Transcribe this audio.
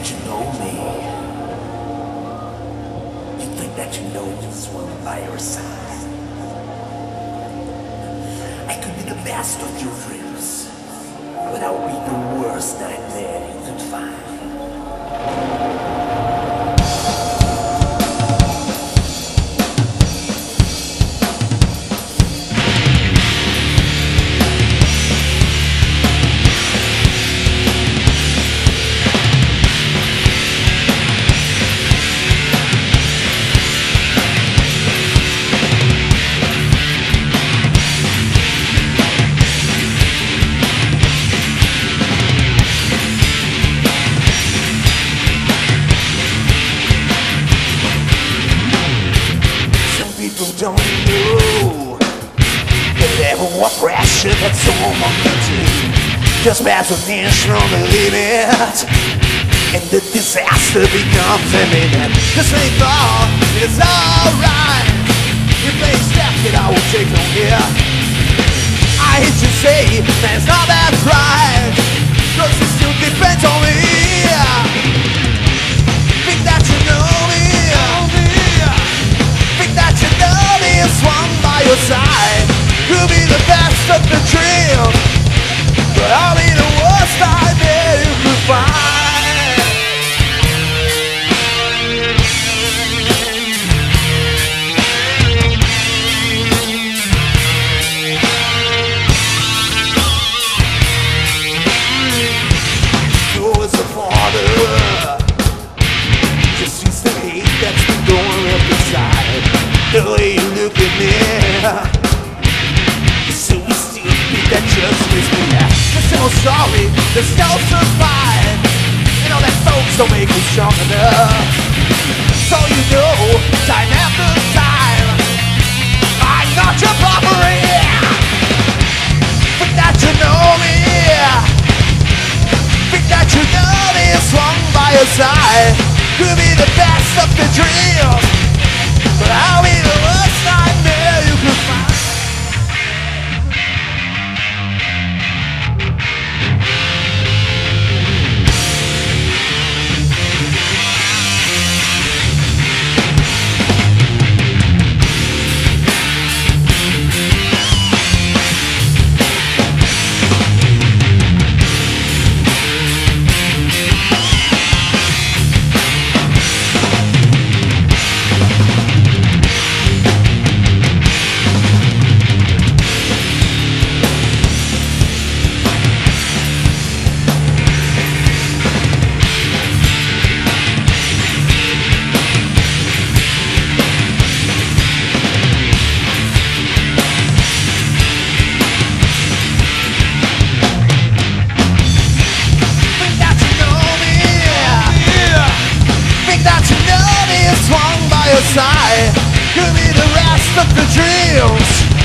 that you know me. You think that you know this one by your side. I could be the best of your dreams, but I'll be the worst nightmare you could find. Don't know level of pressure that someone can do. Just pass an inch from the limit, and the disaster becomes imminent. This ain't thought is alright. If they step it, I will take no here. I hate to say that's not that the still survive You know that folks don't make me strong enough So you know, time after time I'm not your property But that you know me. Think that you know me and swung by your side. Could be the best of the dreams But I sigh Give me the rest of the dreams